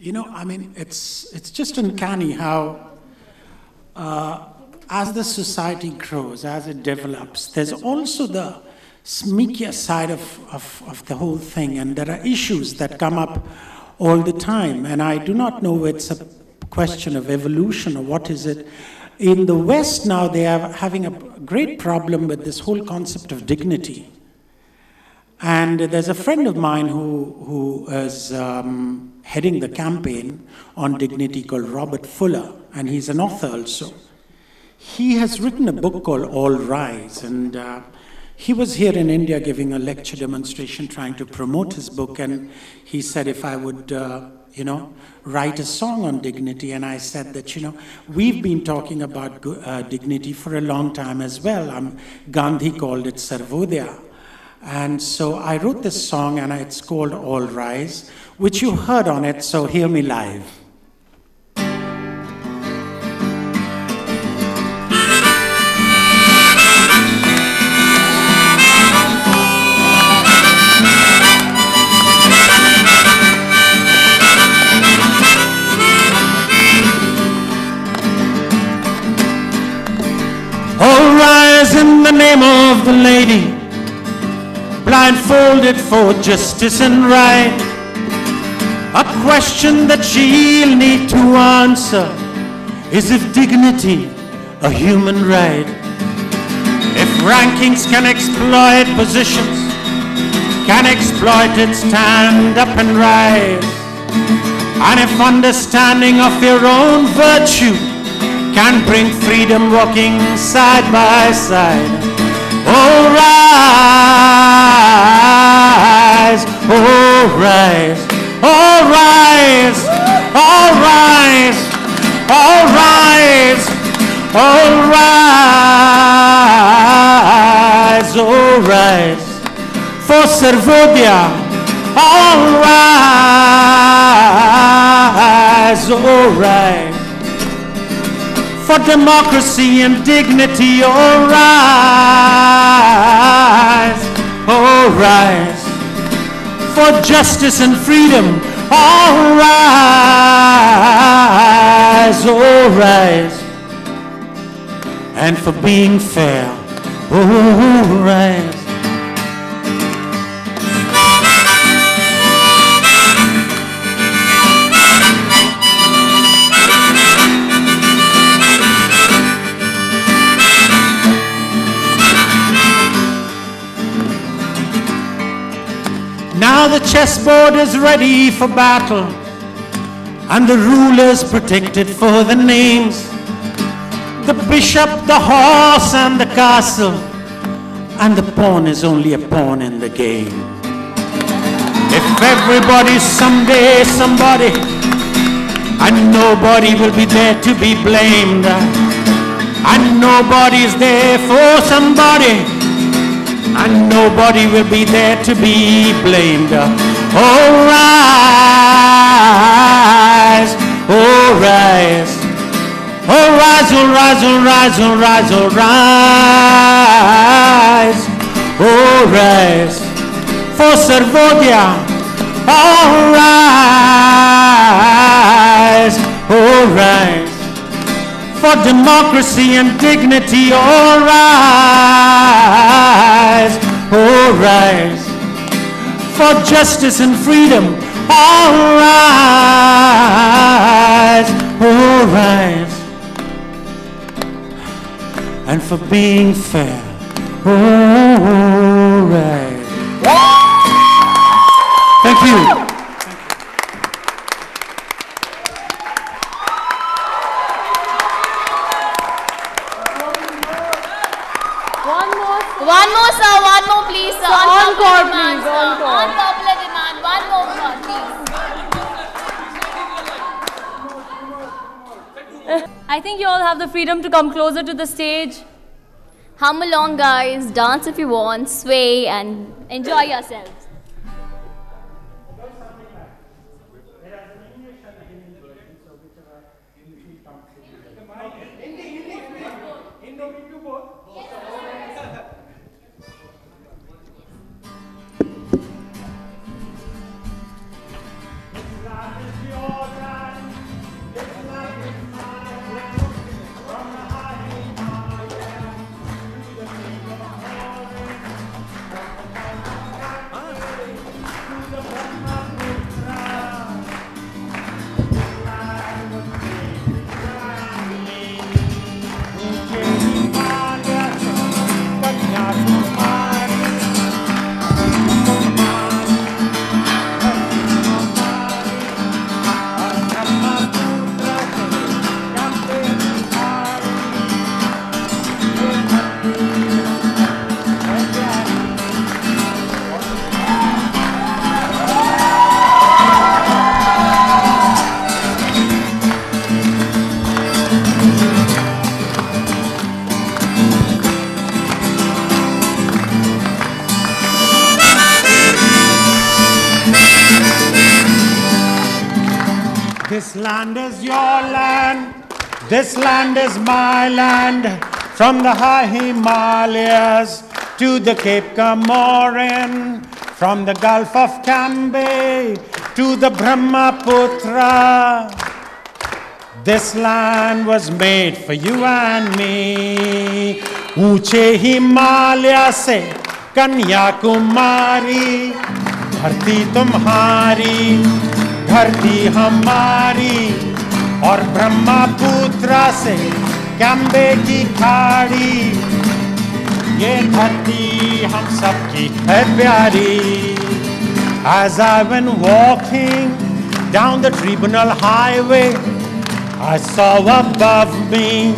You know, I mean, it's, it's just uncanny how, uh, as the society grows, as it develops, there's also the sneakier side of, of, of the whole thing, and there are issues that come up all the time. And I do not know it's a question of evolution or what is it. In the West now, they are having a great problem with this whole concept of dignity. And there's a friend of mine who, who is um, heading the campaign on dignity called Robert Fuller, and he's an author also. He has written a book called All Rise, and uh, he was here in India giving a lecture demonstration trying to promote his book, and he said if I would, uh, you know, write a song on dignity. And I said that, you know, we've been talking about uh, dignity for a long time as well. Um, Gandhi called it Sarvodaya. And so I wrote this song, and it's called All Rise, which you heard on it, so hear me live. All rise in the name of the lady blindfolded for justice and right. A question that she'll need to answer is if dignity a human right. If rankings can exploit positions, can exploit it, stand up and rise. And if understanding of your own virtue can bring freedom walking side by side. Oh, oh, rise, oh, rise, for Sarvodaya, all rise, oh, rise for democracy and dignity. Oh, rise, oh, rise for justice and freedom. Oh, rise, oh, rise and for being fair. Oh, rise. Now the chessboard is ready for battle, and the rulers protected for the names. The bishop, the horse, and the castle, and the pawn is only a pawn in the game. If everybody's someday somebody, and nobody will be there to be blamed, and nobody's there for somebody and nobody will be there to be blamed. Oh, rise, oh, rise. Oh, rise, oh, rise, oh, rise, oh, rise, oh, rise. Oh, rise. For Sarvodaya, oh, rise, oh, rise for democracy and dignity. All rise, all rise for justice and freedom. All rise, all rise and for being fair. All rise. Thank you. One more. One more, sir. One more, please, sir. Sir, encore, please, sir. encore. Unpopular demand. One more, sir, please. I think you all have the freedom to come closer to the stage. Hum along, guys. Dance if you want. Sway and enjoy yourselves. This land is your land. This land is my land. From the high Himalayas to the Cape Comorin. From the Gulf of Cambay to the Brahmaputra. This land was made for you and me. ऊंचे हिमालय से कन्याकुमारी धरती तुम्हारी धरती हमारी और ब्रह्मपुत्र से Cambay की खाड़ी ये धरती हम सबकी है प्यारी As I went walking down the tribunal highway, I saw above me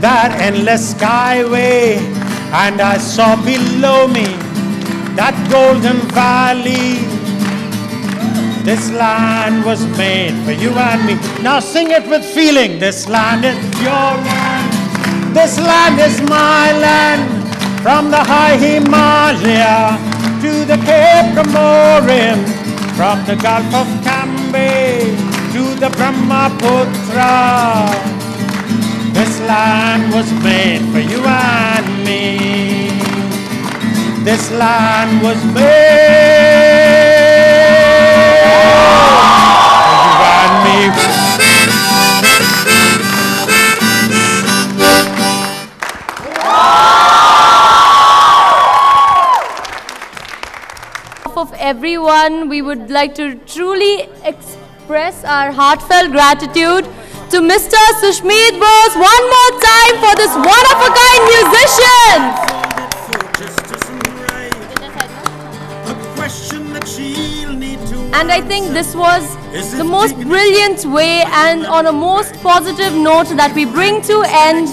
that endless skyway, and I saw below me that golden valley. This land was made for you and me. Now sing it with feeling. This land is your land. This land is my land. From the high Himalaya to the Cape Comorin. From the Gulf of Cambay to the Brahmaputra. This land was made for you and me. This land was made everyone, we would like to truly express our heartfelt gratitude to Mr. Susmit Bose one more time for this one of a kind musician. And I think this was the most brilliant way and on a most positive note that we bring to end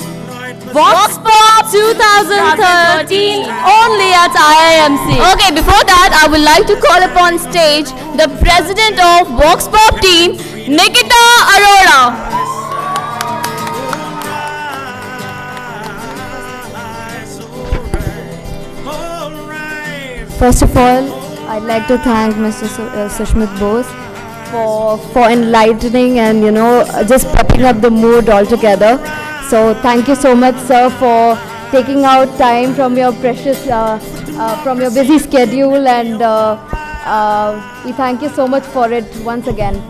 Vox Pop 2013 only at IIMC. Okay, before that, I would like to call upon stage the president of Vox Pop team, Nikita Arora. First of all, I'd like to thank Mr. Su- uh, Susmit Bose for for enlightening and you know uh, just pepping up the mood altogether. So thank you so much, sir, for taking out time from your precious uh, uh, from your busy schedule, and uh, uh, we thank you so much for it once again.